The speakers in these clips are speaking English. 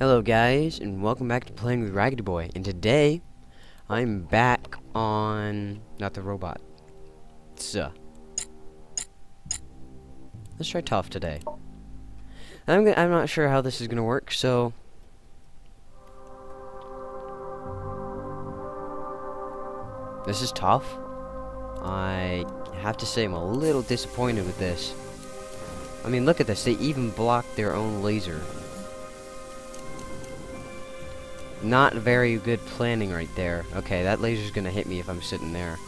Hello guys, and welcome back to Playing with Raggedy Boy. And today, I'm back on... not the robot. So, let's try tough today. I'm, I'm not sure how this is gonna work, so... This is tough. I have to say I'm a little disappointed with this. I mean, look at this. They even blocked their own laser. Not very good planning right there. Okay, that laser's gonna hit me if I'm sitting there.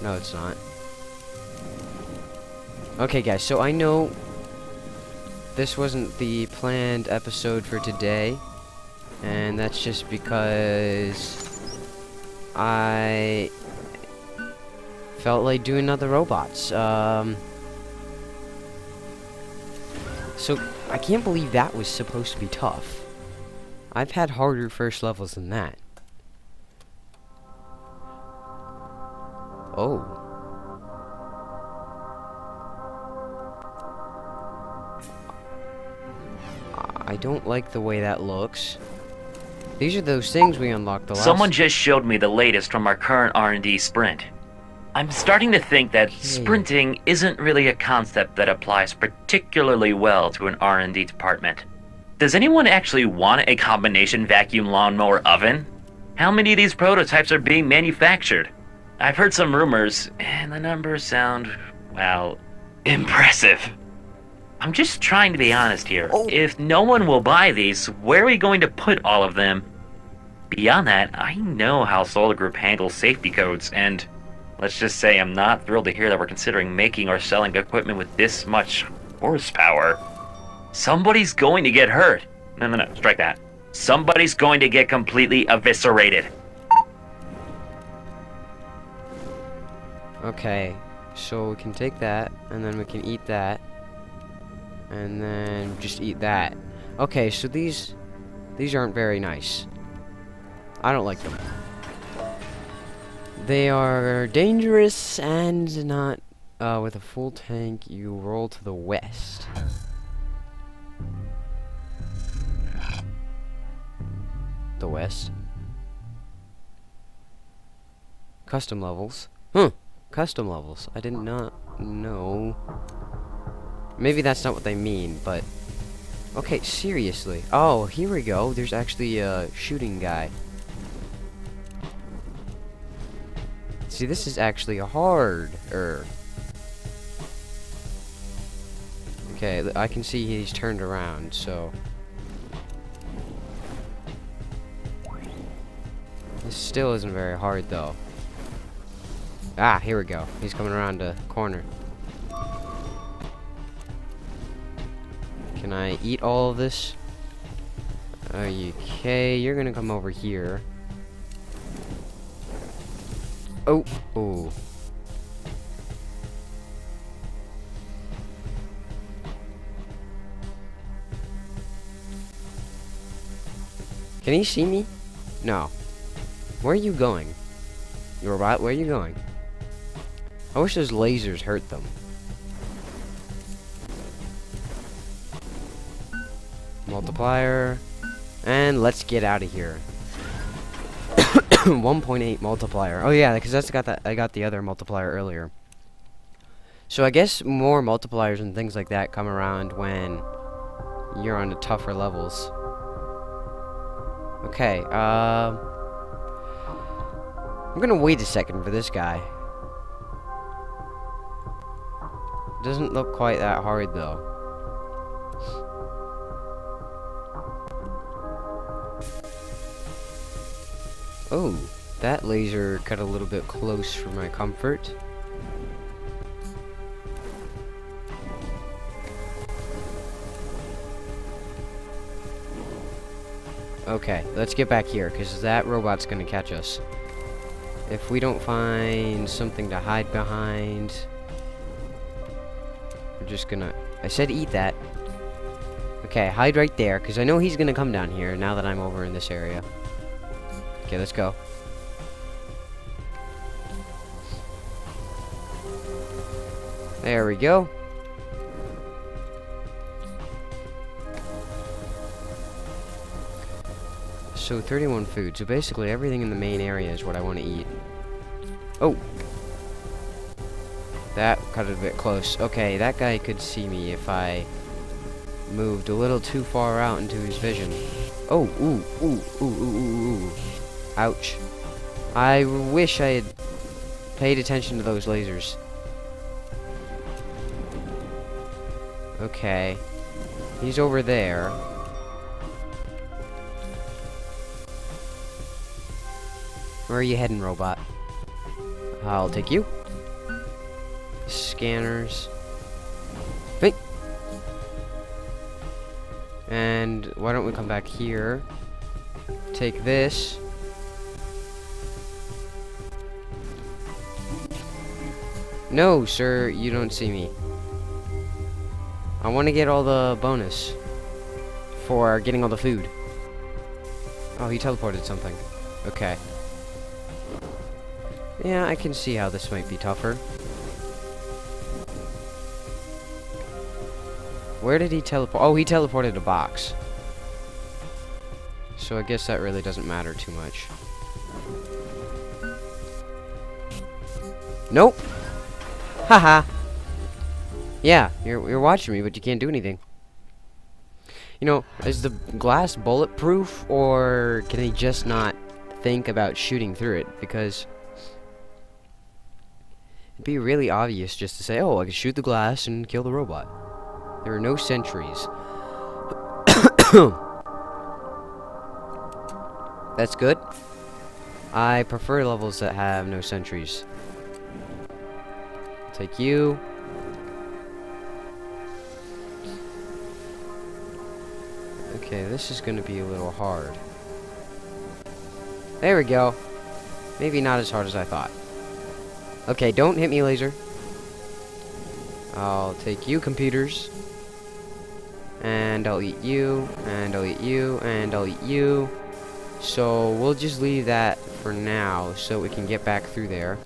No, it's not. Okay, guys, so I know this wasn't the planned episode for today. And that's just because I felt like doing other robots. Um, so, I can't believe that was supposed to be tough. I've had harder first levels than that. Oh. I don't like the way that looks. These are those things we unlocked the last... Someone just showed me the latest from our current R&D sprint. I'm starting to think that sprinting isn't really a concept that applies particularly well to an R&D department. Does anyone actually want a combination vacuum lawnmower oven? How many of these prototypes are being manufactured? I've heard some rumors, and the numbers sound, well, impressive. I'm just trying to be honest here. Oh. If no one will buy these, where are we going to put all of them? Beyond that, I know how Solar Group handles safety codes, and let's just say I'm not thrilled to hear that we're considering making or selling equipment with this much horsepower. Somebody's going to get hurt. No, no, no, strike that. Somebody's going to get completely eviscerated. Okay, so we can take that, and then we can eat that. And then just eat that. Okay, so these... These aren't very nice. I don't like them. They are dangerous and not... Uh, with a full tank, you roll to the west. The west. Custom levels. Huh. Custom levels. I did not know. Maybe that's not what they mean, but... Okay, seriously. Oh, here we go. There's actually a shooting guy. See, this is actually hard. -er. Okay, I can see he's turned around, so... still isn't very hard, though. Ah, here we go. He's coming around the corner. Can I eat all of this? Okay, you're gonna come over here. Oh, oh. Can he see me? No. Where are you going? You robot, where are you going? I wish those lasers hurt them. Multiplier. And let's get out of here. 1.8 multiplier. Oh yeah, because that's got that. I got the other multiplier earlier. So I guess more multipliers and things like that come around when you're on the tougher levels. Okay, uh, I'm gonna wait a second for this guy. Doesn't look quite that hard though. Oh, that laser cut a little bit close for my comfort. Okay, let's get back here, because that robot's going to catch us. If we don't find something to hide behind... We're just gonna... I said eat that. Okay, hide right there, because I know he's to come down here now that I'm over in this area. Okay, let's go. There we go. So 31 food. So basically everything in the main area is what I want to eat. Oh! That cut it a bit close. Okay, that guy could see me if I moved a little too far out into his vision. Oh, ooh, ooh, ooh, ooh, ooh, ooh. Ouch. I wish I had paid attention to those lasers. Okay. He's over there. Where are you heading, robot? I'll take you. Scanners. Hey. And why don't we come back here? Take this. No, sir, you don't see me. I want to get all the bonus for getting all the food. Oh, he teleported something. Okay. Yeah, I can see how this might be tougher. Where did he teleport? Oh, he teleported a box. So I guess that really doesn't matter too much. Nope. Haha. yeah, you're you're watching me, but you can't do anything. You know, is the glass bulletproof, or can he just not think about shooting through it? Because it'd be really obvious just to say, "Oh, I can shoot the glass and kill the robot." There are no sentries. That's good. I prefer levels that have no sentries. Take you. Okay, this is going to be a little hard. There we go. Maybe not as hard as I thought. Okay, don't hit me, laser. I'll take you, computers. And I'll eat you, and I'll eat you, and I'll eat you. So we'll just leave that for now so we can get back through there.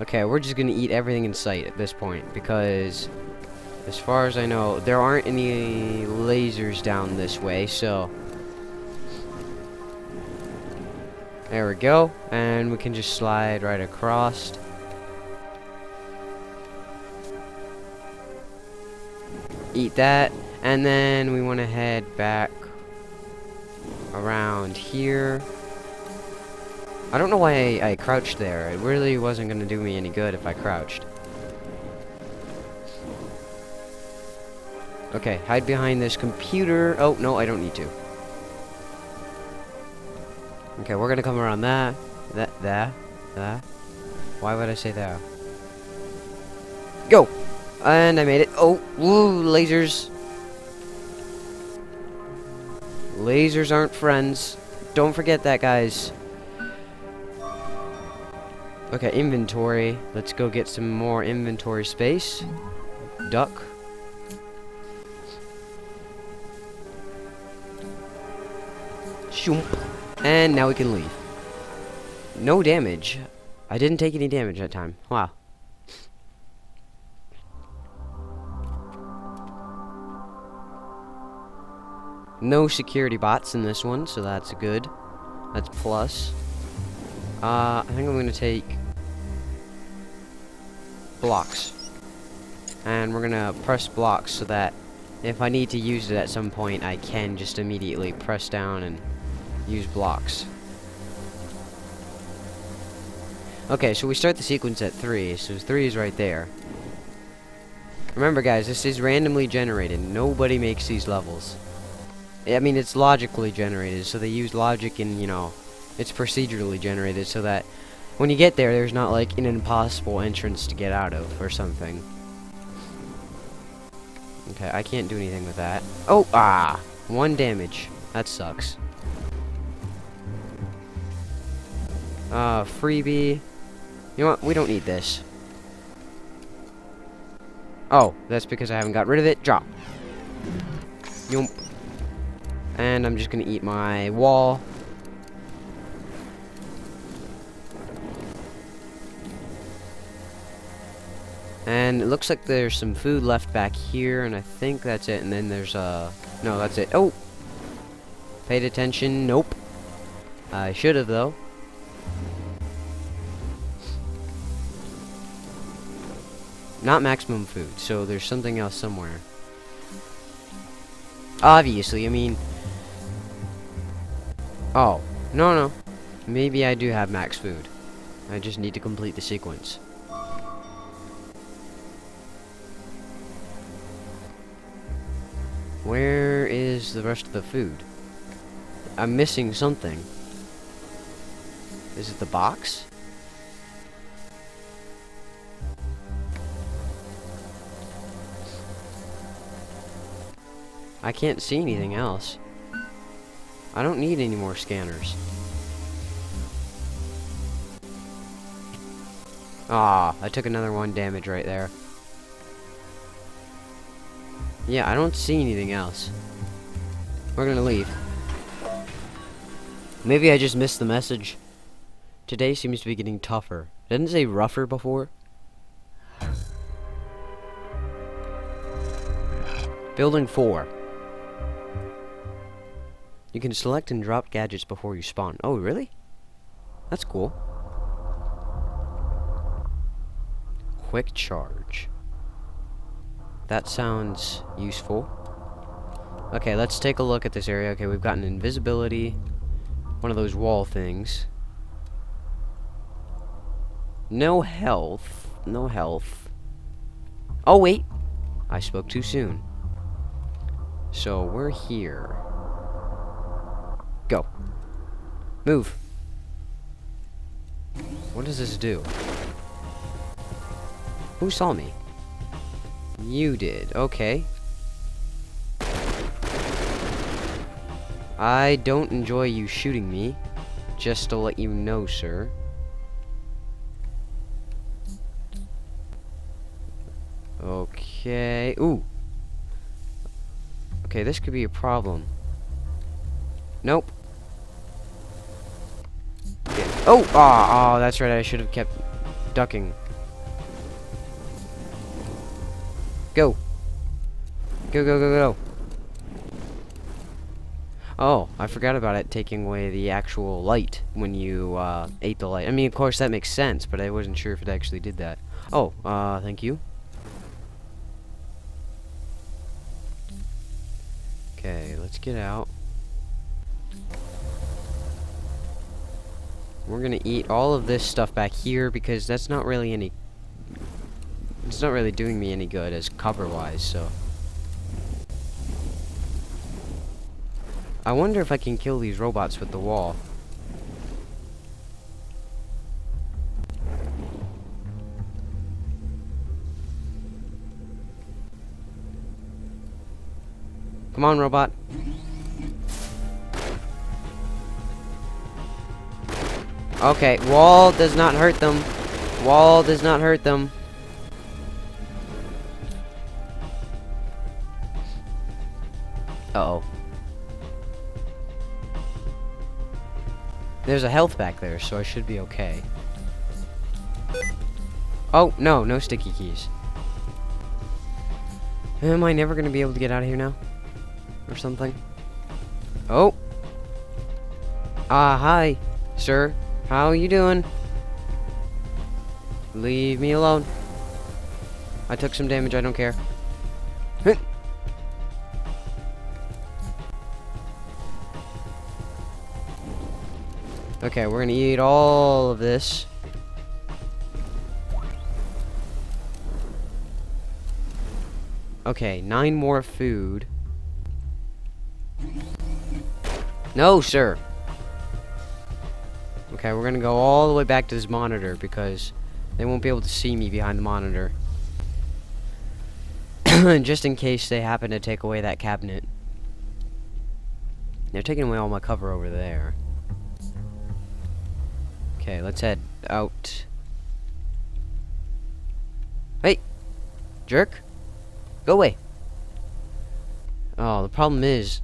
Okay, we're just gonna eat everything in sight at this point because as far as I know, there aren't any lasers down this way, so there we go, and we can just slide right across. Eat that, and then we want to head back around here. I don't know why I, I crouched there. It really wasn't going to do me any good if I crouched. Okay, hide behind this computer. Oh, no, I don't need to. Okay, we're to come around that. That, that, that. Why would I say that? Go! And I made it. Oh, woo, lasers. Lasers aren't friends. Don't forget that, guys. Okay, inventory. Let's go get some more inventory space. Duck. And now we can leave. No damage. I didn't take any damage that time. Wow. No security bots in this one, so that's good. That's plus. Uh, I think I'm going to take blocks. And we're going to press blocks so that if I need to use it at some point, I can just immediately press down and use blocks. Okay, so we start the sequence at 3, so 3 is right there. Remember guys, this is randomly generated. Nobody makes these levels. I mean, it's logically generated, so they use logic and, you know, it's procedurally generated so that when you get there, there's not like an impossible entrance to get out of or something. Okay, I can't do anything with that. Oh, ah! One damage. That sucks. Uh, freebie. You know what? We don't need this. Oh, that's because I haven't got rid of it. Drop. Yump. And I'm just gonna eat my wall. And it looks like there's some food left back here, and I think that's it. And then there's uh no, that's it. Oh, paid attention. Nope. I should have though. Not maximum food, so there's something else somewhere. Obviously, I mean... Oh, no, no. Maybe I do have max food. I just need to complete the sequence. Where is the rest of the food? I'm missing something. Is it the box? I can't see anything else. I don't need any more scanners. Ah, I took another one damage right there. Yeah, I don't see anything else. We're gonna leave. Maybe I just missed the message. Today seems to be getting tougher. Didn't say rougher before? Building 4. You can select and drop gadgets before you spawn. Oh, really? That's cool. Quick charge. That sounds useful. Okay, let's take a look at this area. Okay, we've got an invisibility. One of those wall things. No health. No health. Oh, wait. I spoke too soon. So, we're here. Go. Move. What does this do? Who saw me? You did. Okay. I don't enjoy you shooting me. Just to let you know, sir. Okay. Ooh. Okay, this could be a problem. Nope. Oh! Ah, oh, oh, that's right. I should have kept ducking. Go. Go, go, go, go. Oh, I forgot about it taking away the actual light when you uh, ate the light. I mean, of course, that makes sense, but I wasn't sure if it actually did that. Oh, uh, thank you. Okay, let's get out. We're gonna eat all of this stuff back here because that's not really any... It's not really doing me any good as cover-wise, so... I wonder if I can kill these robots with the wall. Come on, robot. Okay, wall does not hurt them. Wall does not hurt them. Uh oh There's a health back there, so I should be okay. Oh, no, no sticky keys. Am I never going to be able to get out of here now? Or something? Oh! Ah, uh, hi, sir. How you doing? Leave me alone. I took some damage, I don't care. Okay, we're gonna eat all of this. Okay, nine more food. No, sir. Okay, we're gonna go all the way back to this monitor because they won't be able to see me behind the monitor. Just in case they happen to take away that cabinet. They're taking away all my cover over there. Okay, let's head out. Hey! Jerk! Go away! Oh, the problem is...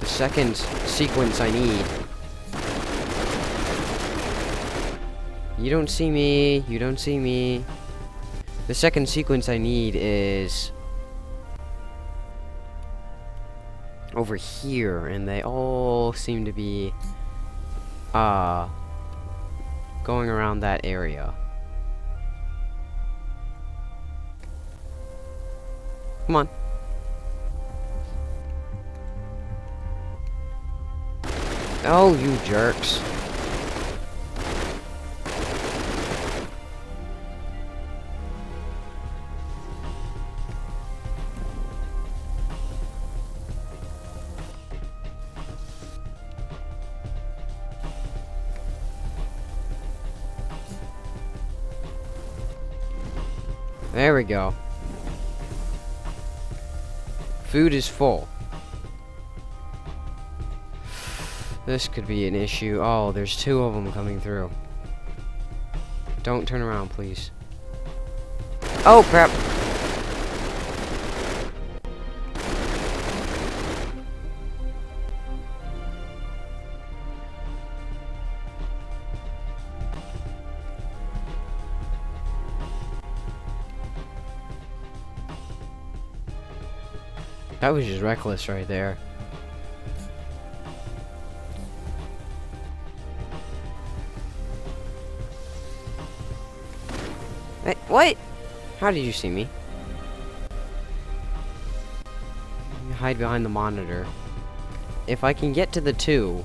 The second sequence I need... You don't see me. You don't see me. The second sequence I need is over here, and they all seem to be uh going around that area. Come on. Oh, you jerks. Go. Food is full. This could be an issue. Oh, there's two of them coming through. Don't turn around, please. Oh, crap. That was just reckless right there. Hey, what? How did you see me? Hide behind the monitor. If I can get to the two...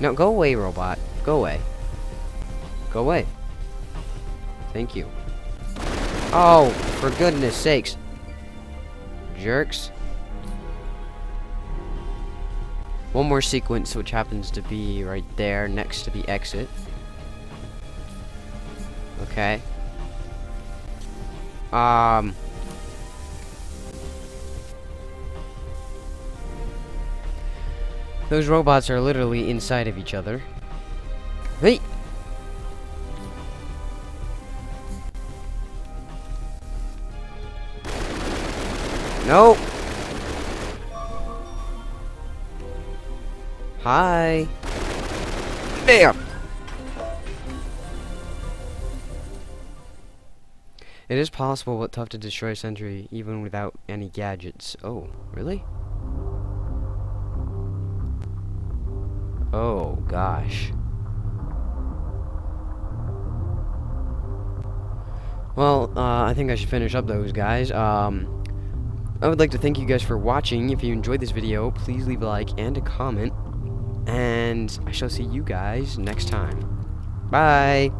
No, go away, robot. Go away. Go away. Thank you. Oh, for goodness sakes. Jerks. One more sequence, which happens to be right there, next to the exit. Okay. Um... Those robots are literally inside of each other. Hey! Nope. Hi. There. It is possible but tough to destroy Sentry even without any gadgets. Oh, really? Oh, gosh. Well, uh, I think I should finish up those guys. Um, I would like to thank you guys for watching. If you enjoyed this video, please leave a like and a comment. And I shall see you guys next time. Bye!